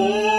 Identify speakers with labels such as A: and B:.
A: Whoa.